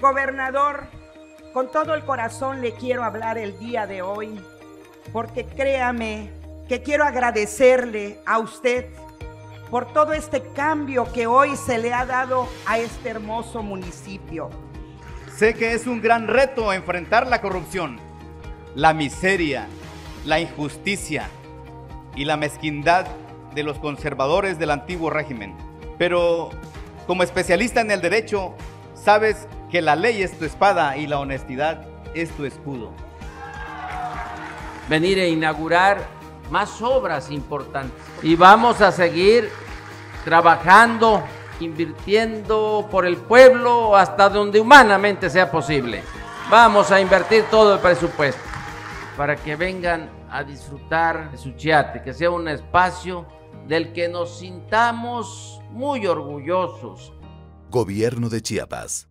Gobernador, con todo el corazón le quiero hablar el día de hoy, porque créame que quiero agradecerle a usted por todo este cambio que hoy se le ha dado a este hermoso municipio. Sé que es un gran reto enfrentar la corrupción, la miseria, la injusticia y la mezquindad de los conservadores del antiguo régimen. Pero como especialista en el derecho, sabes que la ley es tu espada y la honestidad es tu escudo. Venir a inaugurar más obras importantes. Y vamos a seguir trabajando, invirtiendo por el pueblo hasta donde humanamente sea posible. Vamos a invertir todo el presupuesto para que vengan a disfrutar de Suchiate, que sea un espacio del que nos sintamos muy orgullosos. Gobierno de Chiapas.